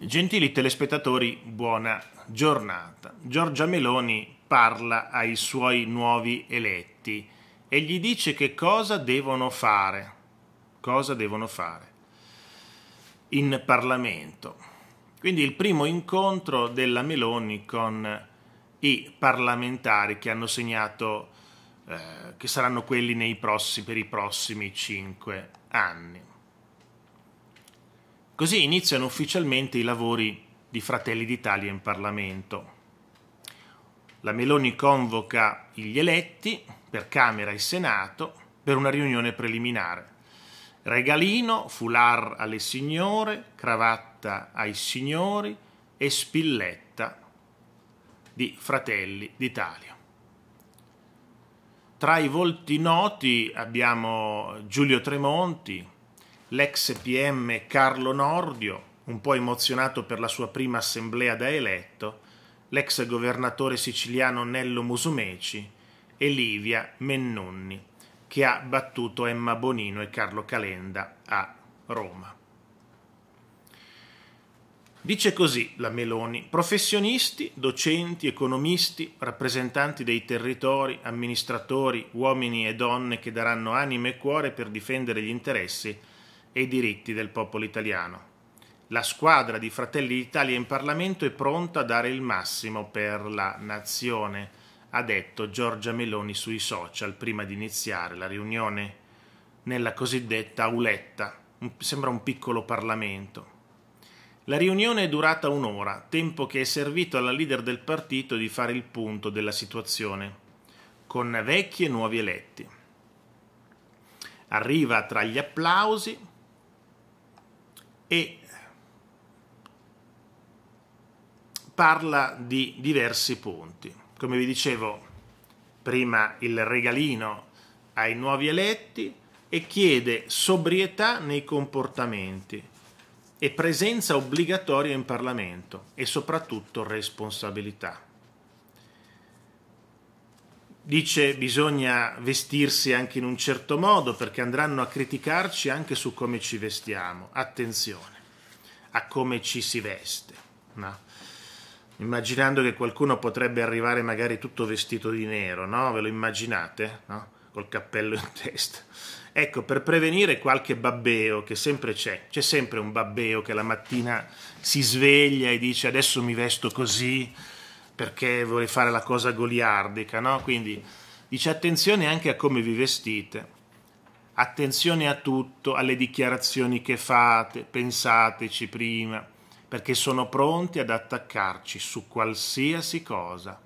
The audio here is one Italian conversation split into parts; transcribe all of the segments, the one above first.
Gentili telespettatori, buona giornata. Giorgia Meloni parla ai suoi nuovi eletti e gli dice che cosa devono fare. Cosa devono fare in Parlamento. Quindi il primo incontro della Meloni con i parlamentari che hanno segnato eh, che saranno quelli prossimi, per i prossimi cinque anni. Così iniziano ufficialmente i lavori di Fratelli d'Italia in Parlamento. La Meloni convoca gli eletti per Camera e Senato per una riunione preliminare. Regalino, foulard alle signore, cravatta ai signori e spilletta di Fratelli d'Italia. Tra i volti noti abbiamo Giulio Tremonti, l'ex PM Carlo Nordio, un po' emozionato per la sua prima assemblea da eletto, l'ex governatore siciliano Nello Musumeci e Livia Mennunni, che ha battuto Emma Bonino e Carlo Calenda a Roma. Dice così la Meloni, professionisti, docenti, economisti, rappresentanti dei territori, amministratori, uomini e donne che daranno anima e cuore per difendere gli interessi e i diritti del popolo italiano. La squadra di Fratelli d'Italia in Parlamento è pronta a dare il massimo per la nazione, ha detto Giorgia Meloni sui social prima di iniziare la riunione nella cosiddetta auletta, sembra un piccolo Parlamento. La riunione è durata un'ora, tempo che è servito alla leader del partito di fare il punto della situazione, con vecchi e nuovi eletti. Arriva tra gli applausi e parla di diversi punti. Come vi dicevo, prima il regalino ai nuovi eletti e chiede sobrietà nei comportamenti e presenza obbligatoria in Parlamento e soprattutto responsabilità. Dice bisogna vestirsi anche in un certo modo perché andranno a criticarci anche su come ci vestiamo. Attenzione a come ci si veste. No? Immaginando che qualcuno potrebbe arrivare magari tutto vestito di nero, no? Ve lo immaginate? No? Col cappello in testa. Ecco, per prevenire qualche babbeo che sempre c'è, c'è sempre un babbeo che la mattina si sveglia e dice adesso mi vesto così, perché vuole fare la cosa goliardica, no? Quindi dice attenzione anche a come vi vestite, attenzione a tutto, alle dichiarazioni che fate, pensateci prima, perché sono pronti ad attaccarci su qualsiasi cosa.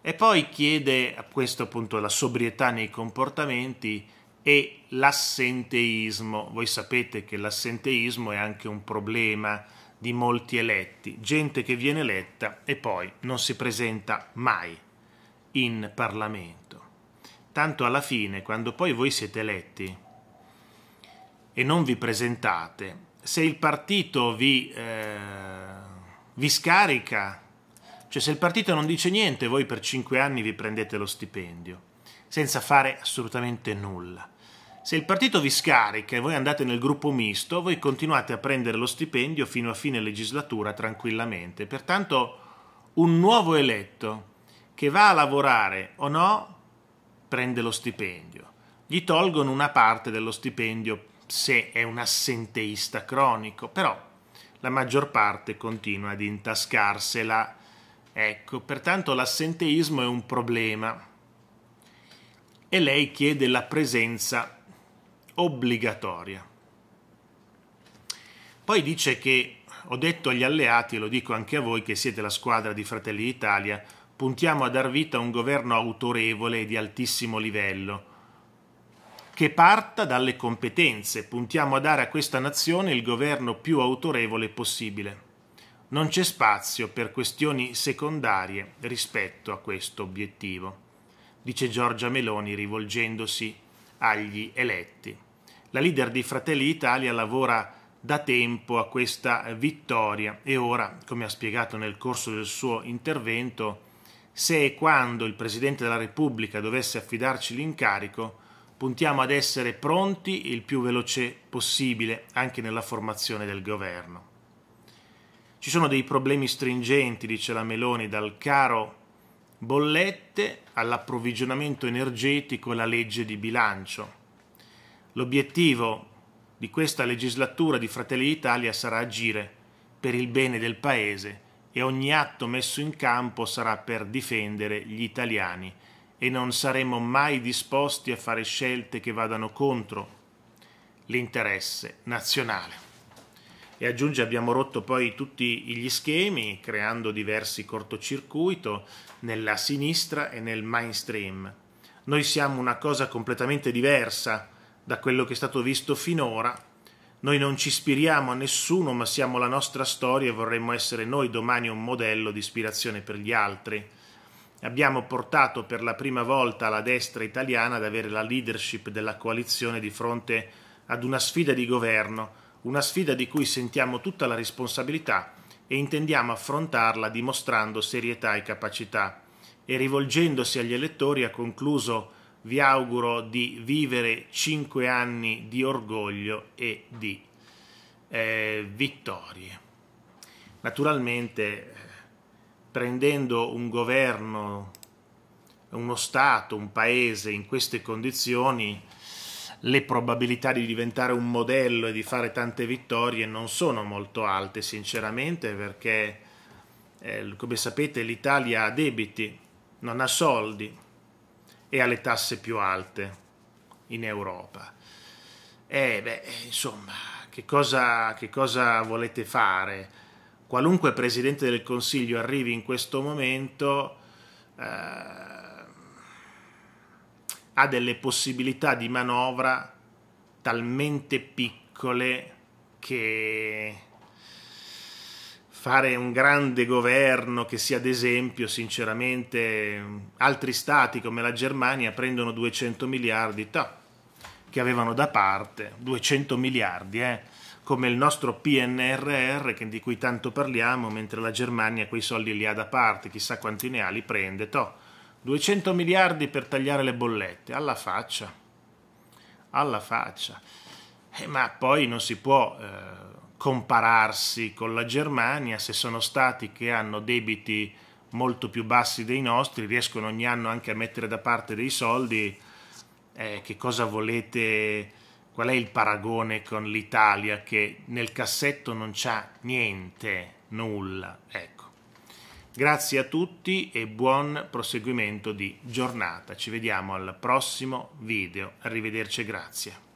E poi chiede a questo appunto la sobrietà nei comportamenti e l'assenteismo. Voi sapete che l'assenteismo è anche un problema di molti eletti, gente che viene eletta e poi non si presenta mai in Parlamento. Tanto alla fine, quando poi voi siete eletti e non vi presentate, se il partito vi, eh, vi scarica, cioè se il partito non dice niente, voi per cinque anni vi prendete lo stipendio, senza fare assolutamente nulla. Se il partito vi scarica e voi andate nel gruppo misto, voi continuate a prendere lo stipendio fino a fine legislatura tranquillamente. Pertanto un nuovo eletto che va a lavorare o no prende lo stipendio. Gli tolgono una parte dello stipendio se è un assenteista cronico, però la maggior parte continua ad intascarsela. Ecco, pertanto l'assenteismo è un problema. E lei chiede la presenza obbligatoria. Poi dice che ho detto agli alleati, e lo dico anche a voi che siete la squadra di Fratelli d'Italia, puntiamo a dar vita a un governo autorevole e di altissimo livello, che parta dalle competenze, puntiamo a dare a questa nazione il governo più autorevole possibile. Non c'è spazio per questioni secondarie rispetto a questo obiettivo, dice Giorgia Meloni rivolgendosi agli eletti. La leader di Fratelli d'Italia lavora da tempo a questa vittoria e ora, come ha spiegato nel corso del suo intervento, se e quando il Presidente della Repubblica dovesse affidarci l'incarico, puntiamo ad essere pronti il più veloce possibile anche nella formazione del governo. Ci sono dei problemi stringenti, dice la Meloni, dal caro bollette all'approvvigionamento energetico e alla legge di bilancio. L'obiettivo di questa legislatura di Fratelli d'Italia sarà agire per il bene del Paese e ogni atto messo in campo sarà per difendere gli italiani e non saremo mai disposti a fare scelte che vadano contro l'interesse nazionale e aggiunge abbiamo rotto poi tutti gli schemi creando diversi cortocircuito nella sinistra e nel mainstream. Noi siamo una cosa completamente diversa da quello che è stato visto finora. Noi non ci ispiriamo a nessuno, ma siamo la nostra storia e vorremmo essere noi domani un modello di ispirazione per gli altri. Abbiamo portato per la prima volta la destra italiana ad avere la leadership della coalizione di fronte ad una sfida di governo una sfida di cui sentiamo tutta la responsabilità e intendiamo affrontarla dimostrando serietà e capacità. E rivolgendosi agli elettori ha concluso vi auguro di vivere cinque anni di orgoglio e di eh, vittorie. Naturalmente, prendendo un governo, uno Stato, un paese in queste condizioni, le probabilità di diventare un modello e di fare tante vittorie non sono molto alte, sinceramente, perché, eh, come sapete, l'Italia ha debiti, non ha soldi e ha le tasse più alte in Europa. E beh, insomma, che cosa, che cosa volete fare? Qualunque Presidente del Consiglio arrivi in questo momento... Eh, ha delle possibilità di manovra talmente piccole che fare un grande governo che sia ad esempio, sinceramente, altri stati come la Germania prendono 200 miliardi ta, che avevano da parte, 200 miliardi, eh, come il nostro PNRR di cui tanto parliamo, mentre la Germania quei soldi li ha da parte, chissà quanti ne ha, li prende. To, 200 miliardi per tagliare le bollette, alla faccia, alla faccia. Eh, ma poi non si può eh, compararsi con la Germania se sono stati che hanno debiti molto più bassi dei nostri, riescono ogni anno anche a mettere da parte dei soldi. Eh, che cosa volete? Qual è il paragone con l'Italia che nel cassetto non c'ha niente, nulla? Ecco. Grazie a tutti e buon proseguimento di giornata. Ci vediamo al prossimo video. Arrivederci e grazie.